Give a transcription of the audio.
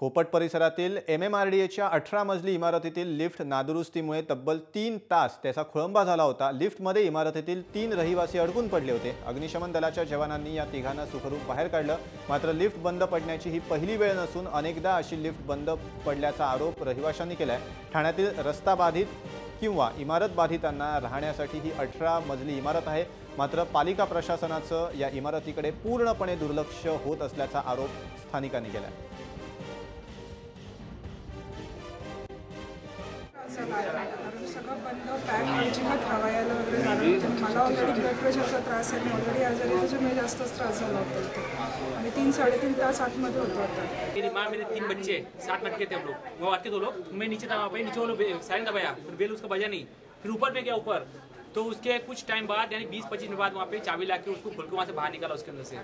खोपट परिसरातील M M R D एच्या अठरा मजली इमारतीतील लिफ्ट नादुरुस्तीमुळे तब्बल तीन तास त्याचा खोळंबा झाला होता. लिफ्टमध्ये इमारतीतील तीन रहिवासी अडकून पडले होते. अग्निशमन दलाच्या जवानांनी या तिघांना सुखरूप बाहेर काढलं. मात्र लिफ्ट बंद पडण्याची ही पहिली वेळ नसून अनेकदा अशी लिफ्ट बंद पडल्याचा आरोप रहिवाशांनी केलाय. ठाण्यातील रस्ता बाधित किंवा इमारत बाधितांना राहण्यासाठी ही अठरा मजली इमारत आहे. मात्र पालिका प्रशासनाचं या इमारतीकडे पूर्णपणे दुर्लक्ष होत असल्याचा आरोप स्थानिकांनी केला आहे तीन बच्चे साथ में थे हम लोग. वो आते दो लोग मैं नीचे वहाँ नीचे साइलेंट दबाया, फिर बेल उसका बजा नहीं. फिर ऊपर में गया ऊपर. तो उसके कुछ टाइम बाद, यानी बीस, पच्चीस मिनट बाद वहाँ पे चाबी ला के उसको खोल के वहाँ से बाहर निकाला उसके अंदर से।